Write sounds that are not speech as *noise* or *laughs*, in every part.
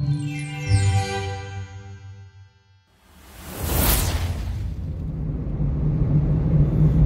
Hey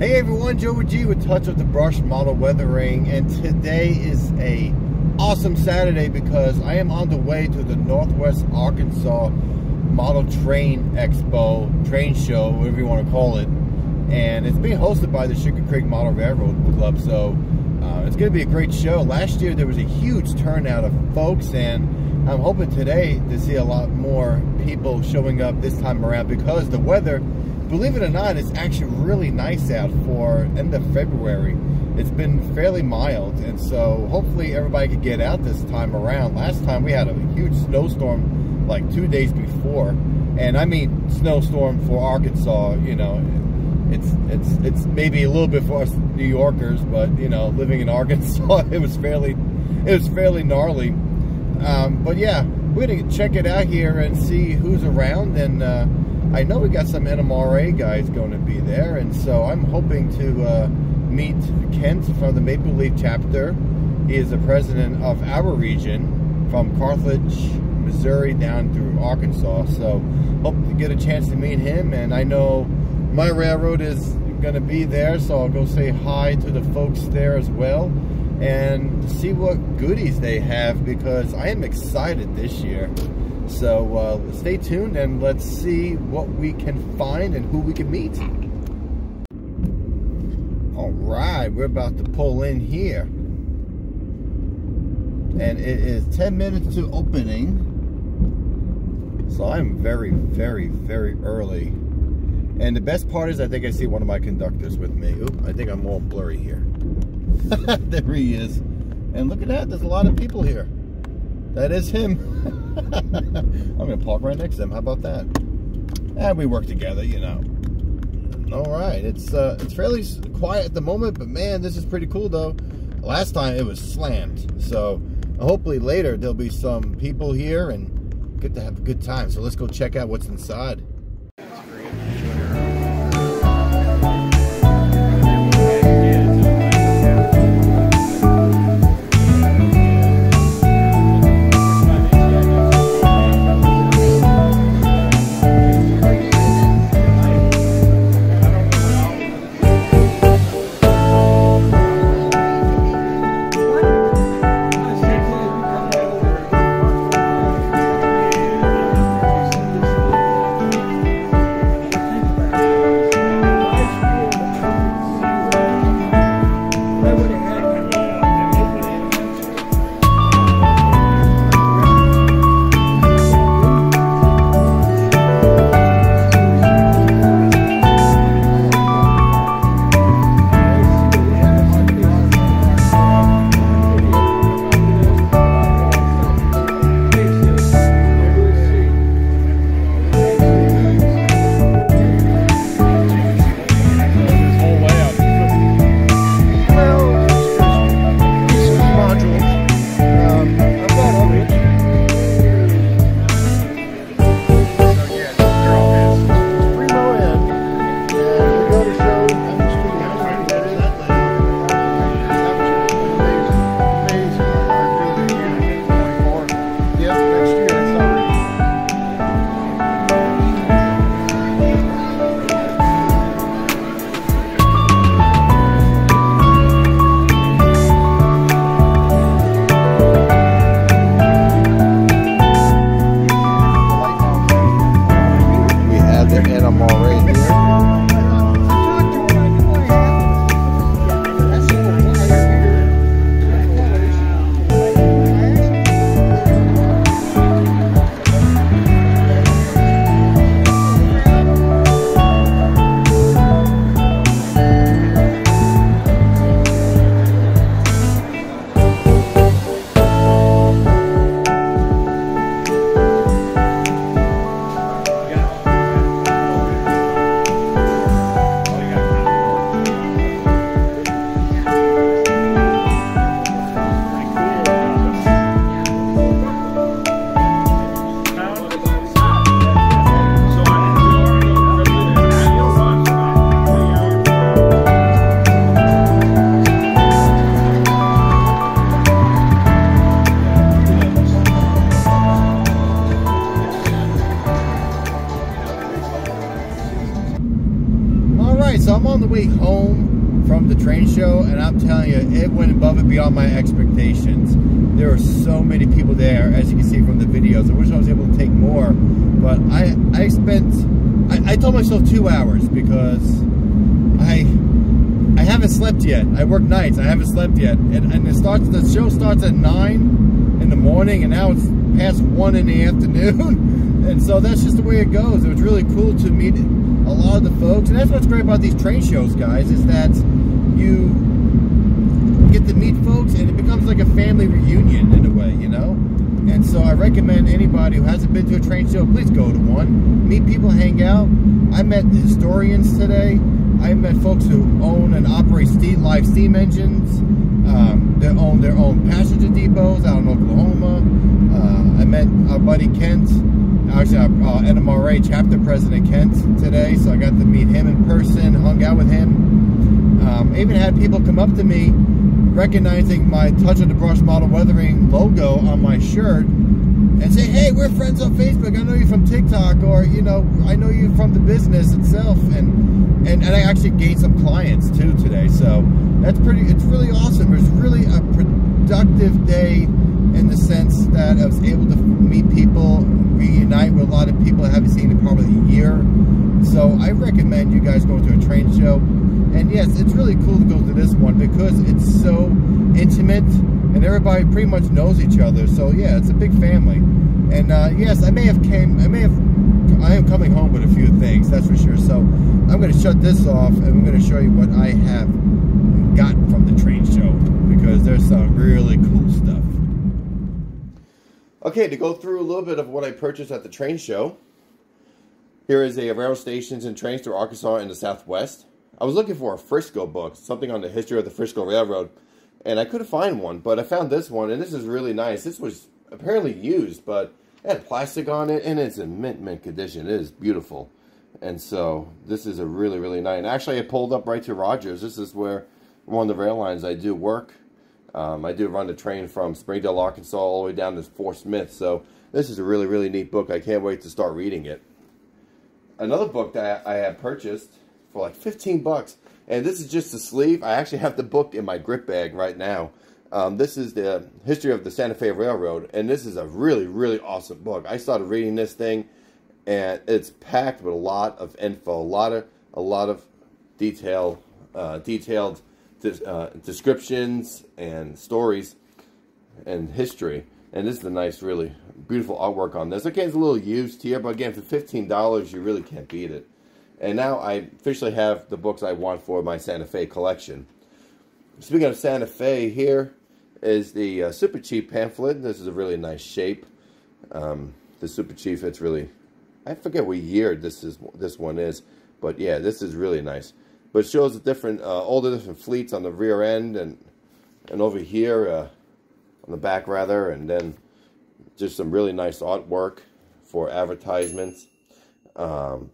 everyone, Joe G with Touch of the Brush Model Weathering, and today is a awesome Saturday because I am on the way to the Northwest Arkansas Model Train Expo, train show, whatever you want to call it, and it's being hosted by the Sugar Creek Model Railroad Club, so uh, it's going to be a great show. Last year there was a huge turnout of folks, and I'm hoping today to see a lot more people showing up this time around because the weather believe it or not, it's actually really nice out for end of February. It's been fairly mild, and so hopefully everybody could get out this time around. Last time we had a huge snowstorm like two days before, and I mean snowstorm for Arkansas. You know, it's it's it's maybe a little bit for us New Yorkers, but you know, living in Arkansas, *laughs* it was fairly it was fairly gnarly. Um, but yeah, we're gonna check it out here and see who's around and. Uh, I know we got some NMRA guys going to be there, and so I'm hoping to uh, meet Kent from the Maple Leaf chapter. He is the president of our region from Carthage, Missouri, down through Arkansas. So hope to get a chance to meet him, and I know my railroad is going to be there, so I'll go say hi to the folks there as well and see what goodies they have because I am excited this year. So uh, stay tuned and let's see what we can find and who we can meet. All right, we're about to pull in here. And it is 10 minutes to opening. So I'm very, very, very early. And the best part is I think I see one of my conductors with me. Oop, I think I'm all blurry here. *laughs* there he is. And look at that, there's a lot of people here. That is him. *laughs* I'm to park right next to him. How about that? And we work together, you know. All right. It's uh, it's fairly quiet at the moment, but man, this is pretty cool, though. Last time it was slammed. So hopefully later there'll be some people here and get to have a good time. So let's go check out what's inside. It went above and beyond my expectations. There were so many people there, as you can see from the videos. I wish I was able to take more, but I I spent I, I told myself two hours because I I haven't slept yet. I work nights. I haven't slept yet, and and it starts. The show starts at nine in the morning, and now it's past one in the afternoon, *laughs* and so that's just the way it goes. It was really cool to meet a lot of the folks, and that's what's great about these train shows, guys, is that you get to meet folks, and it becomes like a family reunion in a way, you know. And so I recommend anybody who hasn't been to a train show, please go to one. Meet people, hang out. I met historians today. I met folks who own and operate steam, live steam engines. Um, they own their own passenger depots out in Oklahoma. Uh, I met our buddy Kent, actually our uh, NMRA chapter president Kent today, so I got to meet him in person, hung out with him. Um, even had people come up to me recognizing my Touch of the Brush Model Weathering logo on my shirt and say, hey, we're friends on Facebook. I know you from TikTok, or you know, I know you from the business itself, and and, and I actually gained some clients too today. So that's pretty. It's really awesome. It was really a productive day in the sense that I was able to meet people, reunite with a lot of people I haven't seen in probably a year. So I recommend you guys go to a train show. And yes, it's really cool to go to this one because it's so intimate and everybody pretty much knows each other. So yeah, it's a big family. And uh, yes, I may have came, I may have, I am coming home with a few things, that's for sure. So I'm going to shut this off and I'm going to show you what I have gotten from the train show because there's some really cool stuff. Okay, to go through a little bit of what I purchased at the train show. Here is a railroad stations and trains through Arkansas in the Southwest. I was looking for a Frisco book, something on the history of the Frisco Railroad, and I couldn't find one, but I found this one, and this is really nice. This was apparently used, but it had plastic on it, and it's in mint, mint condition. It is beautiful. And so this is a really, really nice. And actually, I pulled up right to Rogers. This is where one of the rail lines I do work. Um, I do run the train from Springdale, Arkansas, all the way down to Fort Smith. So this is a really, really neat book. I can't wait to start reading it. Another book that I have purchased for like 15 bucks. And this is just a sleeve. I actually have the book in my grip bag right now. Um, this is the history of the Santa Fe Railroad, and this is a really, really awesome book. I started reading this thing, and it's packed with a lot of info, a lot of a lot of detail, uh, detailed uh, descriptions and stories and history. And this is a nice, really beautiful artwork on this. Okay, it's a little used here, but again, for fifteen dollars, you really can't beat it. And now I officially have the books I want for my Santa Fe collection. Speaking of Santa Fe, here is the uh, Super Chief pamphlet. This is a really nice shape. Um, the Super Chief, it's really, I forget what year this is. This one is, but yeah, this is really nice. But it shows the different, uh, all the different fleets on the rear end and and over here uh, on the back rather, and then just some really nice artwork for advertisements. Um,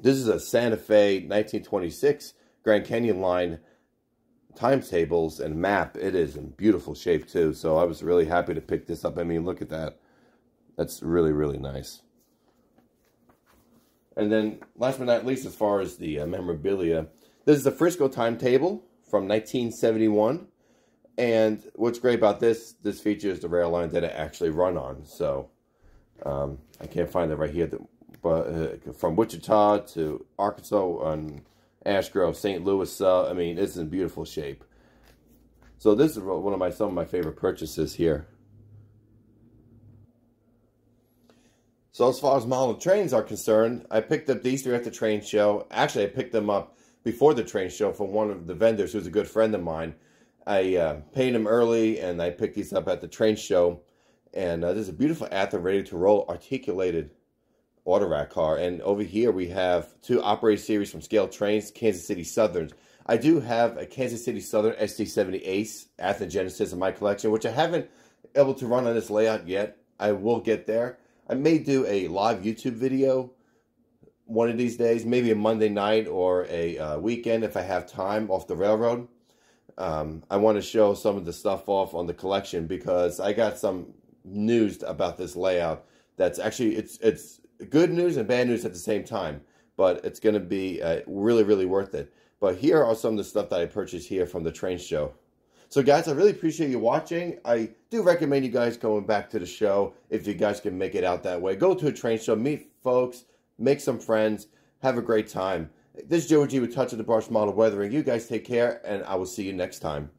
this is a Santa Fe 1926 Grand Canyon line timetables and map. It is in beautiful shape too. So I was really happy to pick this up. I mean, look at that. That's really, really nice. And then last but not least, as far as the uh, memorabilia, this is the Frisco timetable from 1971. And what's great about this, this features the rail line that it actually run on. So um, I can't find it right here. Uh, from Wichita to Arkansas and Ash Grove, St. Louis, uh, I mean, it's in beautiful shape. So this is one of my some of my favorite purchases here. So as far as model trains are concerned, I picked up these three at the train show. Actually, I picked them up before the train show from one of the vendors who's a good friend of mine. I uh, paid him early, and I picked these up at the train show. And uh, there's a beautiful Athearn ready to roll articulated Autorack car. And over here we have two operating series from Scale Trains, Kansas City Southerns. I do have a Kansas City Southern SD70 Ace Athearn Genesis in my collection, which I haven't able to run on this layout yet. I will get there. I may do a live YouTube video one of these days, maybe a Monday night or a uh, weekend if I have time off the railroad. Um, I want to show some of the stuff off on the collection because I got some news about this layout that's actually it's it's good news and bad news at the same time, but it's going to be uh, really, really worth it. But here are some of the stuff that I purchased here from the train show. So guys, I really appreciate you watching. I do recommend you guys going back to the show if you guys can make it out that way. Go to a train show, meet folks, make some friends, have a great time. This is Joe G with Touch of the Brush Model Weathering. You guys take care, and I will see you next time.